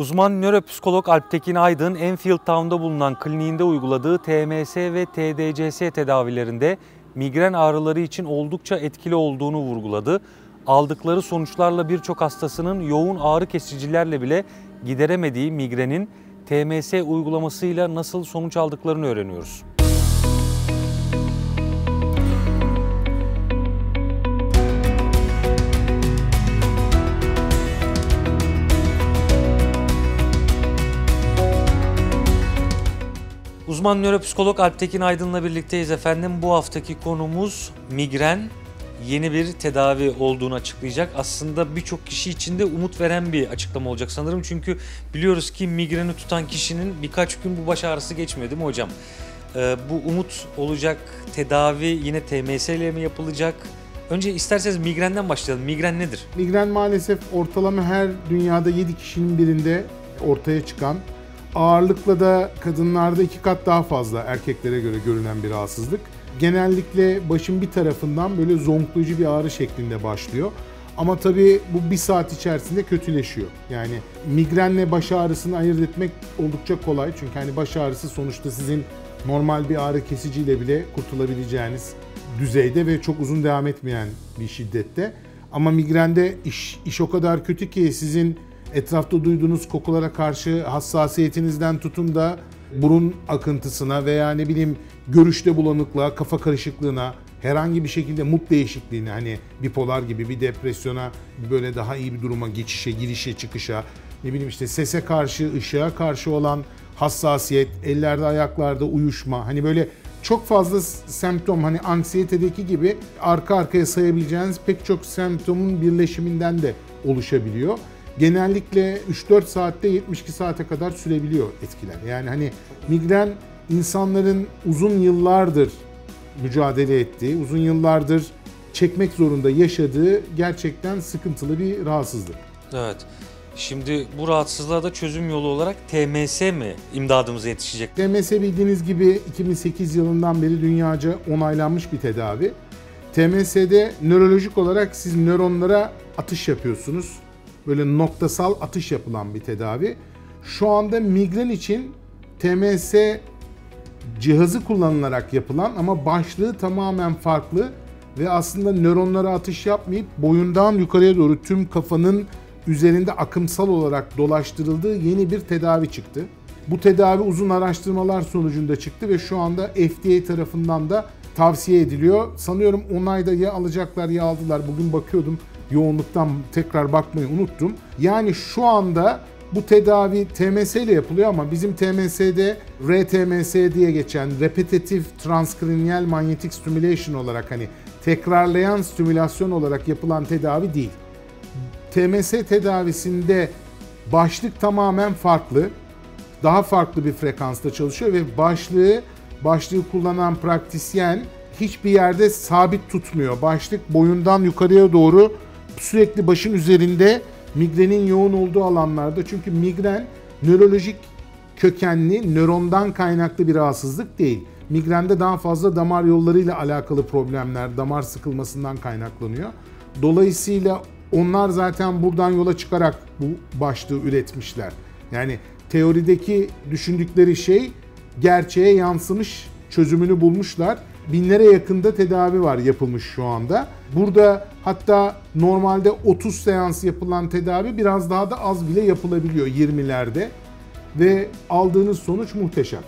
Uzman nöropsikolog Alptekin Aydın, Enfield Town'da bulunan kliniğinde uyguladığı TMS ve TDCS tedavilerinde migren ağrıları için oldukça etkili olduğunu vurguladı. Aldıkları sonuçlarla birçok hastasının yoğun ağrı kesicilerle bile gideremediği migrenin TMS uygulamasıyla nasıl sonuç aldıklarını öğreniyoruz. Uzman nöropsikolog Alptekin Aydın'la birlikteyiz efendim. Bu haftaki konumuz migren. Yeni bir tedavi olduğunu açıklayacak. Aslında birçok kişi için de umut veren bir açıklama olacak sanırım. Çünkü biliyoruz ki migreni tutan kişinin birkaç gün bu baş ağrısı geçmiyor değil mi hocam? Ee, bu umut olacak tedavi yine TMS ile mi yapılacak? Önce isterseniz migrenden başlayalım. Migren nedir? Migren maalesef ortalama her dünyada 7 kişinin birinde ortaya çıkan Ağırlıkla da kadınlarda iki kat daha fazla erkeklere göre görünen bir rahatsızlık. Genellikle başın bir tarafından böyle zonklayıcı bir ağrı şeklinde başlıyor. Ama tabii bu bir saat içerisinde kötüleşiyor. Yani migrenle baş ağrısını ayırt etmek oldukça kolay. Çünkü hani baş ağrısı sonuçta sizin normal bir ağrı kesiciyle bile kurtulabileceğiniz düzeyde ve çok uzun devam etmeyen bir şiddette. Ama migrende iş, iş o kadar kötü ki sizin etrafta duyduğunuz kokulara karşı hassasiyetinizden tutun da burun akıntısına veya ne bileyim görüşte bulanıklığa, kafa karışıklığına, herhangi bir şekilde mut değişikliğine hani bipolar gibi bir depresyona böyle daha iyi bir duruma geçişe, girişe, çıkışa ne bileyim işte sese karşı, ışığa karşı olan hassasiyet, ellerde ayaklarda uyuşma hani böyle çok fazla semptom hani anksiyetedeki gibi arka arkaya sayabileceğiniz pek çok semptomun birleşiminden de oluşabiliyor genellikle 3-4 saatte 72 saate kadar sürebiliyor etkiler. Yani hani migren insanların uzun yıllardır mücadele ettiği, uzun yıllardır çekmek zorunda yaşadığı gerçekten sıkıntılı bir rahatsızlık. Evet. Şimdi bu rahatsızlığa da çözüm yolu olarak TMS mi imdadımıza yetişecek? TMS bildiğiniz gibi 2008 yılından beri dünyaca onaylanmış bir tedavi. TMS'de nörolojik olarak siz nöronlara atış yapıyorsunuz böyle noktasal atış yapılan bir tedavi. Şu anda migren için TMS cihazı kullanılarak yapılan ama başlığı tamamen farklı ve aslında nöronlara atış yapmayıp boyundan yukarıya doğru tüm kafanın üzerinde akımsal olarak dolaştırıldığı yeni bir tedavi çıktı. Bu tedavi uzun araştırmalar sonucunda çıktı ve şu anda FDA tarafından da tavsiye ediliyor. Sanıyorum onayda ya alacaklar ya aldılar. Bugün bakıyordum yoğunluktan tekrar bakmayı unuttum. Yani şu anda bu tedavi TMS ile yapılıyor ama bizim TMS'de RTMS diye geçen Repetitive Transcranial Magnetic Stimulation olarak hani tekrarlayan stimülasyon olarak yapılan tedavi değil. TMS tedavisinde başlık tamamen farklı. Daha farklı bir frekansta çalışıyor ve başlığı başlığı kullanan praktisyen hiçbir yerde sabit tutmuyor. Başlık boyundan yukarıya doğru sürekli başın üzerinde migrenin yoğun olduğu alanlarda. Çünkü migren nörolojik kökenli, nörondan kaynaklı bir rahatsızlık değil. Migrende daha fazla damar yollarıyla alakalı problemler, damar sıkılmasından kaynaklanıyor. Dolayısıyla onlar zaten buradan yola çıkarak bu başlığı üretmişler. Yani teorideki düşündükleri şey gerçeğe yansımış, çözümünü bulmuşlar binlere yakında tedavi var yapılmış şu anda. Burada hatta normalde 30 seans yapılan tedavi biraz daha da az bile yapılabiliyor 20'lerde ve aldığınız sonuç muhteşem.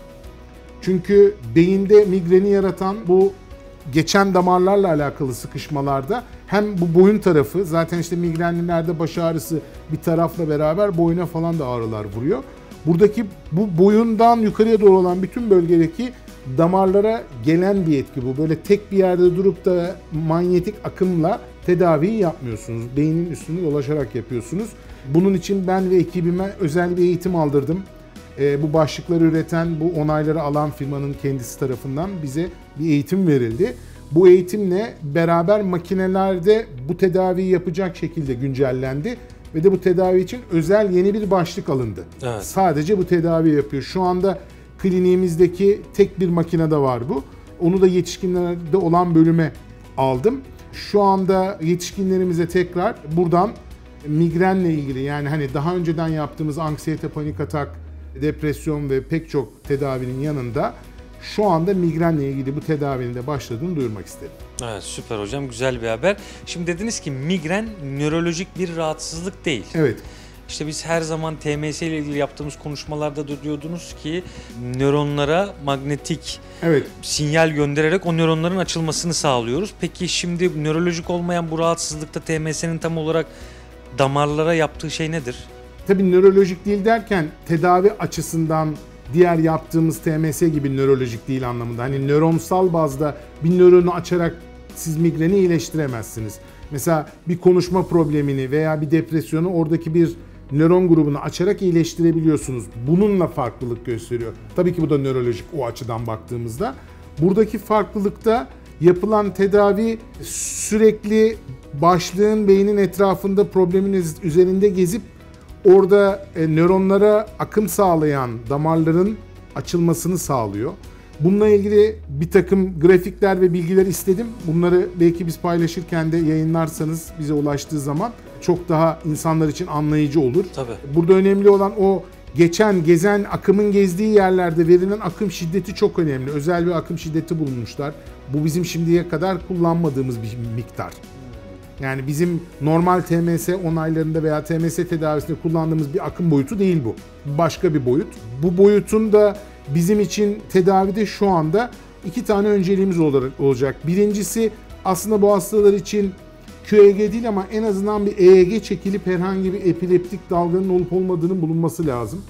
Çünkü beyinde migreni yaratan bu geçen damarlarla alakalı sıkışmalarda hem bu boyun tarafı zaten işte migrenlilerde baş ağrısı bir tarafla beraber boyuna falan da ağrılar vuruyor. Buradaki bu boyundan yukarıya doğru olan bütün bölgedeki damarlara gelen bir etki bu. Böyle tek bir yerde durup da manyetik akımla tedaviyi yapmıyorsunuz. Beynin üstünde dolaşarak yapıyorsunuz. Bunun için ben ve ekibime özel bir eğitim aldırdım. E, bu başlıkları üreten, bu onayları alan firmanın kendisi tarafından bize bir eğitim verildi. Bu eğitimle beraber makinelerde bu tedaviyi yapacak şekilde güncellendi ve de bu tedavi için özel yeni bir başlık alındı. Evet. Sadece bu tedavi yapıyor. Şu anda kliniğimizdeki tek bir makinede var bu. Onu da yetişkinlerde olan bölüme aldım. Şu anda yetişkinlerimize tekrar buradan migrenle ilgili yani hani daha önceden yaptığımız anksiyete, panik atak, depresyon ve pek çok tedavinin yanında şu anda migrenle ilgili bu tedavinin de başladığını duyurmak istedim. Evet süper hocam güzel bir haber. Şimdi dediniz ki migren nörolojik bir rahatsızlık değil. Evet. İşte biz her zaman TMS ile ilgili yaptığımız konuşmalarda da diyordunuz ki nöronlara magnetik Evet. sinyal göndererek o nöronların açılmasını sağlıyoruz. Peki şimdi nörolojik olmayan bu rahatsızlıkta TMS'nin tam olarak damarlara yaptığı şey nedir? Tabii nörolojik değil derken tedavi açısından diğer yaptığımız TMS gibi nörolojik değil anlamında. Hani nöronsal bazda bir nöronu açarak siz migreni iyileştiremezsiniz. Mesela bir konuşma problemini veya bir depresyonu oradaki bir nöron grubunu açarak iyileştirebiliyorsunuz. Bununla farklılık gösteriyor. Tabii ki bu da nörolojik o açıdan baktığımızda. Buradaki farklılıkta yapılan tedavi sürekli başlığın beynin etrafında problemin üzerinde gezip orada e, nöronlara akım sağlayan damarların açılmasını sağlıyor. Bununla ilgili bir takım grafikler ve bilgiler istedim. Bunları belki biz paylaşırken de yayınlarsanız bize ulaştığı zaman çok daha insanlar için anlayıcı olur. Tabii. Burada önemli olan o geçen, gezen, akımın gezdiği yerlerde verilen akım şiddeti çok önemli. Özel bir akım şiddeti bulmuşlar. Bu bizim şimdiye kadar kullanmadığımız bir miktar. Yani bizim normal TMS onaylarında veya TMS tedavisinde kullandığımız bir akım boyutu değil bu. Başka bir boyut. Bu boyutun da bizim için tedavide şu anda iki tane önceliğimiz olarak olacak. Birincisi aslında bu hastalar için QEG değil ama en azından bir EEG çekilip herhangi bir epileptik dalganın olup olmadığının bulunması lazım.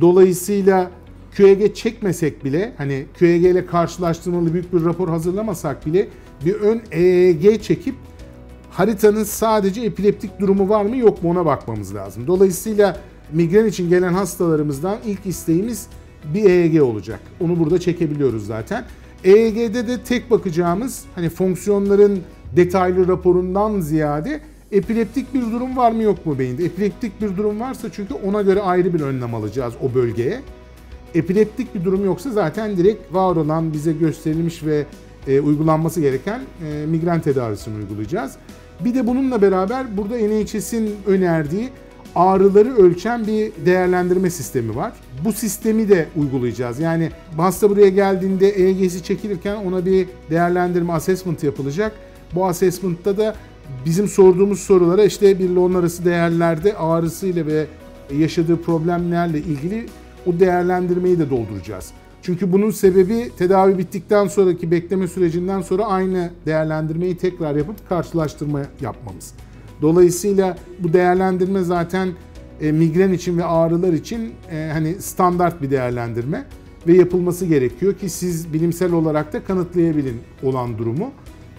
Dolayısıyla QEG çekmesek bile hani QEG ile karşılaştırmalı büyük bir rapor hazırlamasak bile bir ön EEG çekip haritanın sadece epileptik durumu var mı yok mu ona bakmamız lazım. Dolayısıyla migren için gelen hastalarımızdan ilk isteğimiz bir EEG olacak. Onu burada çekebiliyoruz zaten. EEG'de de tek bakacağımız hani fonksiyonların detaylı raporundan ziyade epileptik bir durum var mı yok mu beyinde? Epileptik bir durum varsa çünkü ona göre ayrı bir önlem alacağız o bölgeye. Epileptik bir durum yoksa zaten direkt var olan bize gösterilmiş ve e, uygulanması gereken e, migren tedavisini uygulayacağız. Bir de bununla beraber burada NHS'in önerdiği ağrıları ölçen bir değerlendirme sistemi var. Bu sistemi de uygulayacağız. Yani hasta buraya geldiğinde EEG'si çekilirken ona bir değerlendirme assessment yapılacak. Bu assessment'ta da bizim sorduğumuz sorulara işte 1 ile 10 arası değerlerde ağrısıyla ve yaşadığı problemlerle ilgili o değerlendirmeyi de dolduracağız. Çünkü bunun sebebi tedavi bittikten sonraki bekleme sürecinden sonra aynı değerlendirmeyi tekrar yapıp karşılaştırma yapmamız. Dolayısıyla bu değerlendirme zaten e, migren için ve ağrılar için e, hani standart bir değerlendirme ve yapılması gerekiyor ki siz bilimsel olarak da kanıtlayabilin olan durumu.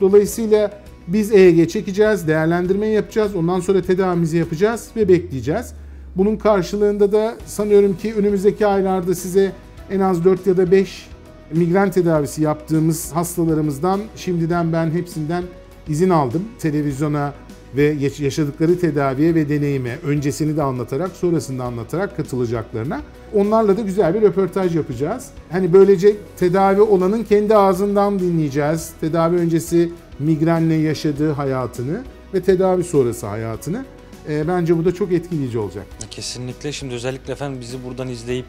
Dolayısıyla biz EEG çekeceğiz, değerlendirmeyi yapacağız, ondan sonra tedavimizi yapacağız ve bekleyeceğiz. Bunun karşılığında da sanıyorum ki önümüzdeki aylarda size en az 4 ya da 5 migren tedavisi yaptığımız hastalarımızdan şimdiden ben hepsinden izin aldım. Televizyona ve yaşadıkları tedaviye ve deneyime öncesini de anlatarak sonrasını da anlatarak katılacaklarına. Onlarla da güzel bir röportaj yapacağız. Hani böylece tedavi olanın kendi ağzından dinleyeceğiz. Tedavi öncesi migrenle yaşadığı hayatını ve tedavi sonrası hayatını. E, bence bu da çok etkileyici olacak. Kesinlikle. Şimdi özellikle efendim bizi buradan izleyip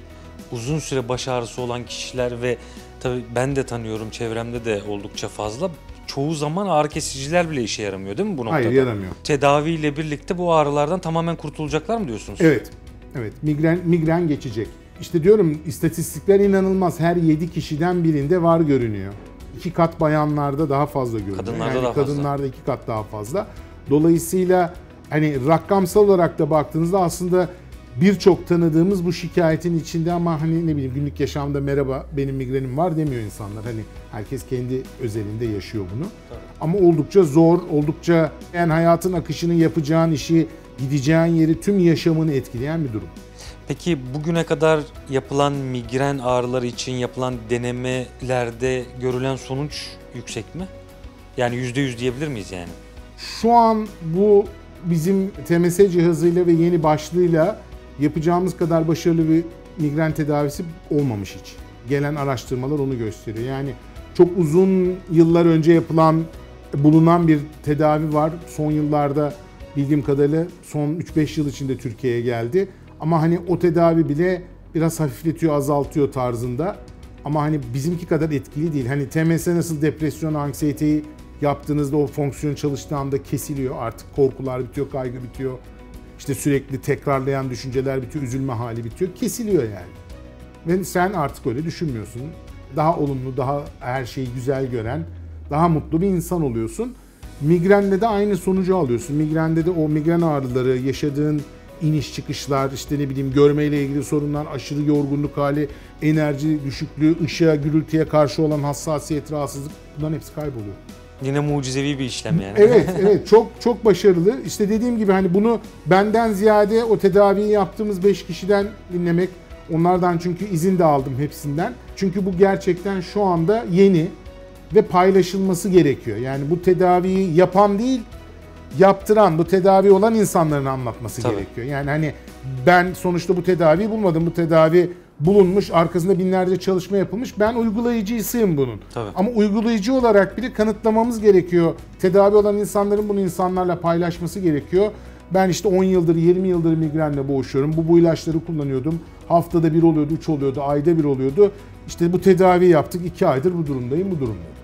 uzun süre baş ağrısı olan kişiler ve tabii ben de tanıyorum çevremde de oldukça fazla. Çoğu zaman ağrı kesiciler bile işe yaramıyor değil mi bu noktada? Hayır yaramıyor. Tedaviyle birlikte bu ağrılardan tamamen kurtulacaklar mı diyorsunuz? Evet. Evet. Migren migren geçecek. İşte diyorum istatistikler inanılmaz. Her 7 kişiden birinde var görünüyor. İki kat bayanlarda daha fazla görünüyor. Kadınlarda yani daha fazla. kadınlarda iki kat daha fazla. Dolayısıyla hani rakamsal olarak da baktığınızda aslında birçok tanıdığımız bu şikayetin içinde ama hani ne bileyim günlük yaşamda merhaba benim migrenim var demiyor insanlar. Hani herkes kendi özelinde yaşıyor bunu. Ama oldukça zor, oldukça yani hayatın akışını yapacağın işi, gideceğin yeri, tüm yaşamını etkileyen bir durum. Peki bugüne kadar yapılan migren ağrıları için yapılan denemelerde görülen sonuç yüksek mi? Yani %100 diyebilir miyiz yani? Şu an bu bizim TMS cihazıyla ve yeni başlığıyla yapacağımız kadar başarılı bir migren tedavisi olmamış hiç. Gelen araştırmalar onu gösteriyor. Yani çok uzun yıllar önce yapılan, bulunan bir tedavi var. Son yıllarda bildiğim kadarıyla son 3-5 yıl içinde Türkiye'ye geldi. Ama hani o tedavi bile biraz hafifletiyor, azaltıyor tarzında. Ama hani bizimki kadar etkili değil. Hani TMS nasıl depresyon, anksiyeteyi yaptığınızda o fonksiyon çalıştığı anda kesiliyor. Artık korkular bitiyor, kaygı bitiyor. İşte sürekli tekrarlayan düşünceler bitiyor, üzülme hali bitiyor. Kesiliyor yani. Ve sen artık öyle düşünmüyorsun. Daha olumlu, daha her şeyi güzel gören, daha mutlu bir insan oluyorsun. Migrenle de aynı sonucu alıyorsun. Migrende de o migren ağrıları, yaşadığın iniş çıkışlar, işte ne bileyim görmeyle ilgili sorunlar, aşırı yorgunluk hali, enerji düşüklüğü, ışığa, gürültüye karşı olan hassasiyet, rahatsızlık bunların hepsi kayboluyor. Yine mucizevi bir işlem yani. Evet, evet çok çok başarılı. İşte dediğim gibi hani bunu benden ziyade o tedaviyi yaptığımız 5 kişiden dinlemek. Onlardan çünkü izin de aldım hepsinden. Çünkü bu gerçekten şu anda yeni ve paylaşılması gerekiyor. Yani bu tedaviyi yapan değil, yaptıran, bu tedavi olan insanların anlatması Tabii. gerekiyor. Yani hani ben sonuçta bu tedaviyi bulmadım. Bu tedavi bulunmuş, arkasında binlerce çalışma yapılmış. Ben uygulayıcısıyım bunun. Tabii. Ama uygulayıcı olarak bile kanıtlamamız gerekiyor. Tedavi olan insanların bunu insanlarla paylaşması gerekiyor. Ben işte 10 yıldır, 20 yıldır migrenle boğuşuyorum. Bu bu ilaçları kullanıyordum. Haftada bir oluyordu, 3 oluyordu, ayda bir oluyordu. İşte bu tedavi yaptık, 2 aydır bu durumdayım, bu durumdayım.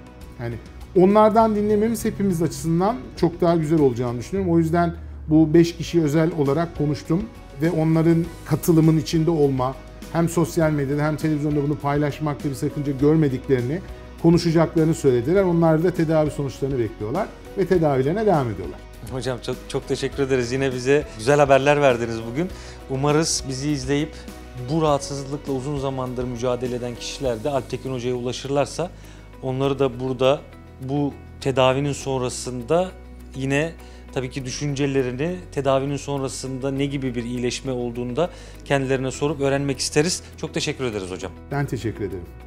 Yani onlardan dinlememiz hepimiz açısından çok daha güzel olacağını düşünüyorum. O yüzden bu 5 kişi özel olarak konuştum ve onların katılımın içinde olma, hem sosyal medyada hem televizyonda bunu paylaşmakta bir sakınca görmediklerini, konuşacaklarını söylediler. Onlar da tedavi sonuçlarını bekliyorlar ve tedavilerine devam ediyorlar. Hocam çok çok teşekkür ederiz. Yine bize güzel haberler verdiniz bugün. Umarız bizi izleyip bu rahatsızlıkla uzun zamandır mücadele eden kişiler de Alptekin Hoca'ya ulaşırlarsa onları da burada bu tedavinin sonrasında yine tabii ki düşüncelerini tedavinin sonrasında ne gibi bir iyileşme olduğunu da kendilerine sorup öğrenmek isteriz. Çok teşekkür ederiz hocam. Ben teşekkür ederim.